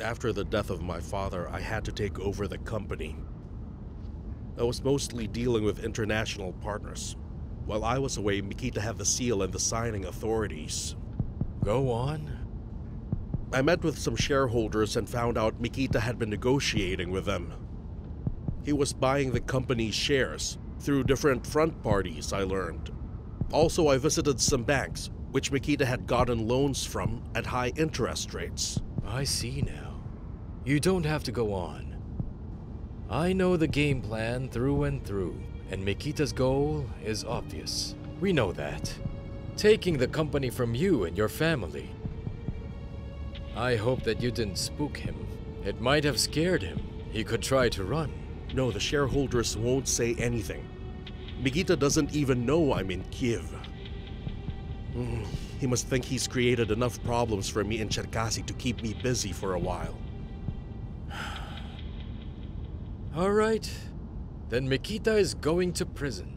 After the death of my father, I had to take over the company. I was mostly dealing with international partners. While I was away, Miketa had the seal and the signing authorities. Go on. I met with some shareholders and found out Miketa had been negotiating with them. He was buying the company's shares through different front parties, I learned. Also, I visited some banks, which Miketa had gotten loans from at high interest rates. I see now. You don't have to go on. I know the game plan through and through, and Miketa's goal is obvious. We know that. Taking the company from you and your family. I hope that you didn't spook him. It might have scared him. He could try to run. No, the shareholders won't say anything. Miketa doesn't even know I'm in Kiev. Mm, he must think he's created enough problems for me in Cherkasy to keep me busy for a while. All right. Then Miketa is going to prison.